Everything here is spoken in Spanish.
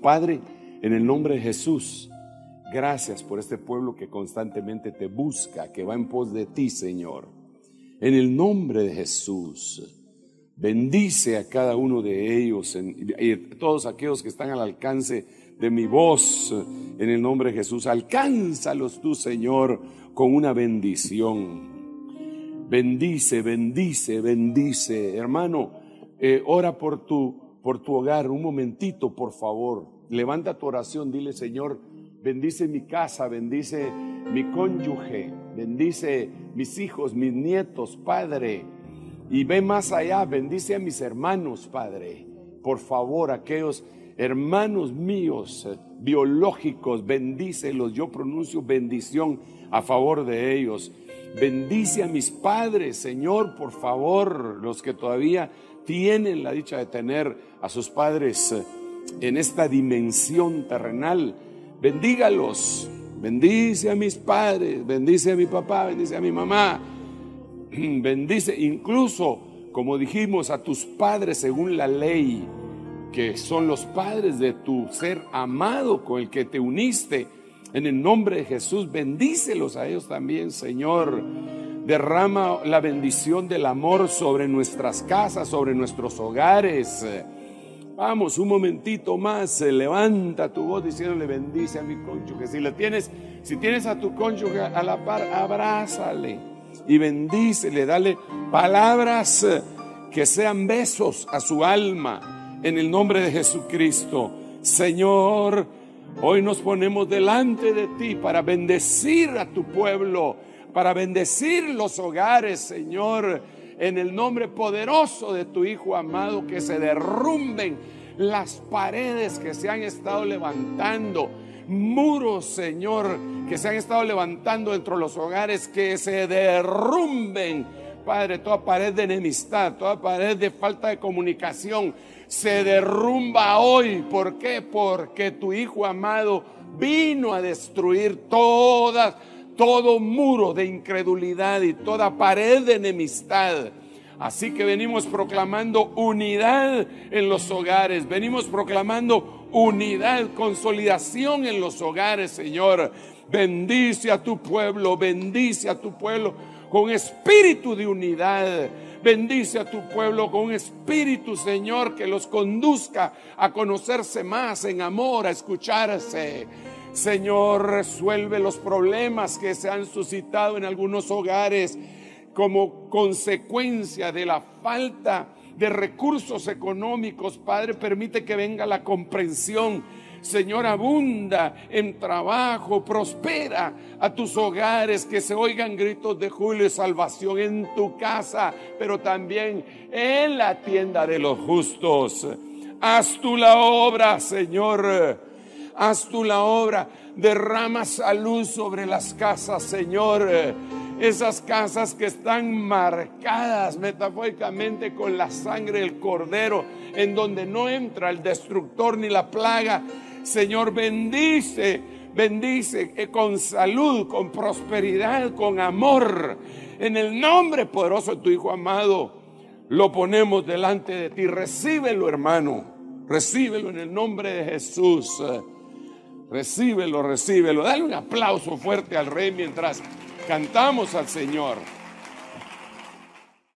Padre, en el nombre de Jesús, gracias por este pueblo que constantemente te busca, que va en pos de ti, Señor. En el nombre de Jesús, bendice a cada uno de ellos y a todos aquellos que están al alcance de mi voz. En el nombre de Jesús, alcánzalos tú, Señor, con una bendición. Bendice, bendice, bendice. Hermano, eh, ora por tu, por tu hogar. Un momentito, por favor. Levanta tu oración. Dile, Señor, bendice mi casa, bendice mi cónyuge, bendice mis hijos, mis nietos, Padre. Y ve más allá, bendice a mis hermanos, Padre. Por favor, aquellos hermanos míos eh, biológicos, bendícelos. Yo pronuncio bendición a favor de ellos. Bendice a mis padres, Señor, por favor, los que todavía tienen la dicha de tener a sus padres eh, en esta dimensión terrenal. Bendígalos. Bendice a mis padres, bendice a mi papá, bendice a mi mamá. Bendice incluso, como dijimos, a tus padres según la ley, que son los padres de tu ser amado con el que te uniste en el nombre de Jesús, bendícelos a ellos también, Señor. Derrama la bendición del amor sobre nuestras casas, sobre nuestros hogares. Vamos, un momentito más, levanta tu voz diciéndole bendice a mi cónyuge. Si le tienes, si tienes a tu cónyuge a la par, abrázale y bendícele, dale palabras que sean besos a su alma en el nombre de Jesucristo. Señor, Hoy nos ponemos delante de ti para bendecir a tu pueblo, para bendecir los hogares, Señor, en el nombre poderoso de tu Hijo amado, que se derrumben las paredes que se han estado levantando, muros, Señor, que se han estado levantando dentro de los hogares, que se derrumben. Padre, toda pared de enemistad, toda pared de falta de comunicación, se derrumba hoy. ¿Por qué? Porque tu Hijo amado vino a destruir todas, todo muro de incredulidad y toda pared de enemistad. Así que venimos proclamando unidad en los hogares, venimos proclamando unidad, consolidación en los hogares, Señor. Bendice a tu pueblo, bendice a tu pueblo con espíritu de unidad Bendice a tu pueblo con espíritu, Señor, que los conduzca a conocerse más en amor, a escucharse. Señor, resuelve los problemas que se han suscitado en algunos hogares como consecuencia de la falta de recursos económicos. Padre, permite que venga la comprensión Señor, abunda en trabajo, prospera a tus hogares, que se oigan gritos de julio y salvación en tu casa, pero también en la tienda de los justos. Haz tú la obra, Señor. Haz tú la obra. Derrama salud sobre las casas, Señor. Esas casas que están marcadas metafóricamente con la sangre del cordero, en donde no entra el destructor ni la plaga, Señor, bendice, bendice eh, con salud, con prosperidad, con amor. En el nombre poderoso de tu Hijo amado, lo ponemos delante de ti. Recíbelo, hermano. Recíbelo en el nombre de Jesús. Recíbelo, recíbelo. Dale un aplauso fuerte al Rey mientras cantamos al Señor.